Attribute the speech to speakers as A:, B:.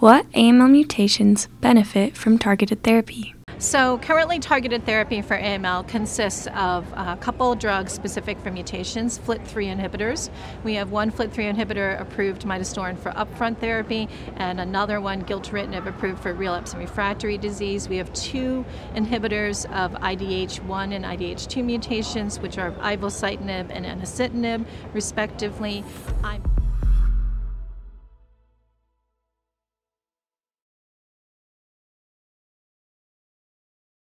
A: What AML mutations benefit from targeted therapy?
B: So, currently, targeted therapy for AML consists of a couple drugs specific for mutations, FLT3 inhibitors. We have one FLT3 inhibitor approved, midostaurin, for upfront therapy, and another one, gilteritinib, approved for relapse and refractory disease. We have two inhibitors of IDH1 and IDH2 mutations, which are ivosidenib and enasidenib, respectively. I'm